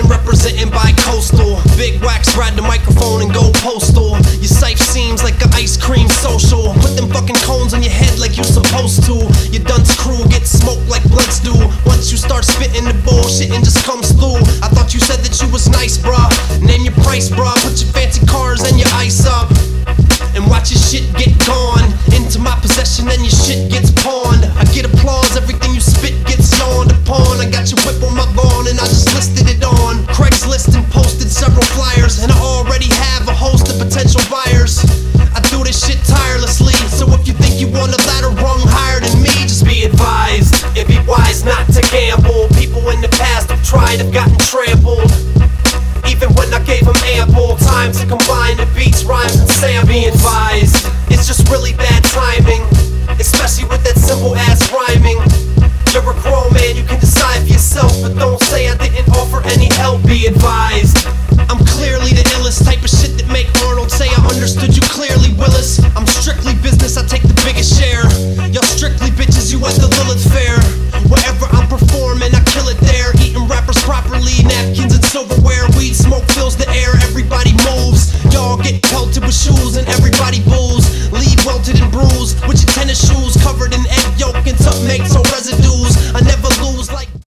Reading, representing by coastal. Big wax, ride the microphone and go postal. Your safe seems like an ice cream social. Put them fucking cones on your head like you're supposed to. Your dunce crew get smoked like blunts do. Once you start spitting the bullshit and just comes through. I thought you said that you was nice, bruh. Name your price, bruh. Put your fancy cars and your ice up. And watch your shit get gone. Into my possession and your shit gets tried, have gotten trampled. Even when I gave them ample time to combine the beats, rhymes, and sound, be advised. It's just really bad timing, especially with that simple ass rhyming. You're a grown man, you can decide for yourself, but don't say I didn't offer any help. Be advised. I'm clearly the illest type of shit that make Arnold say I understood you clearly, Willis. I'm strictly business, I take the biggest share. Y'all strictly bitches, you at the Lilith Fair. Wherever I'm performing, Smoke fills the air, everybody moves. Y'all get pelted with shoes and everybody bulls. Leave welted and bruised.